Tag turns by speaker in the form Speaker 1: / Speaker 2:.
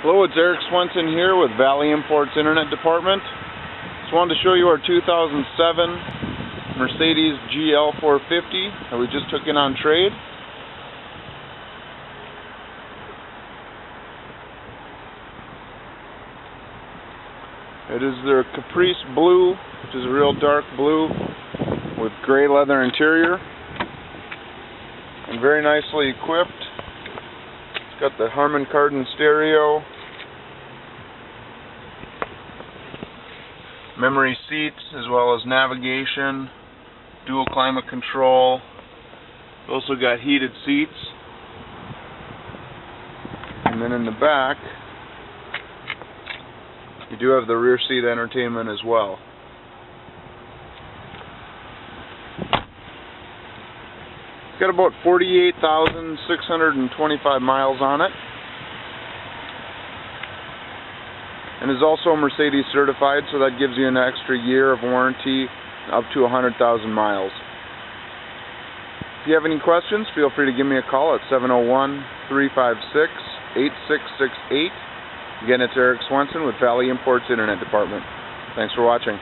Speaker 1: Hello, it's Eric Swenson here with Valley Imports Internet Department. Just wanted to show you our 2007 Mercedes GL 450 that we just took in on trade. It is their Capri Blue, which is a real dark blue with gray leather interior and very nicely equipped. Got the Harman Kardon stereo, memory seats as well as navigation, dual climate control. Also got heated seats. And then in the back, you do have the rear seat entertainment as well. Got about 48,625 miles on it. And is also Mercedes certified, so that gives you an extra year of warranty up to 100,000 miles. If you have any questions, feel free to give me a call at 701-356-8668. Again, it's Eric Swenson with Valley Imports Internet Department. Thanks for watching.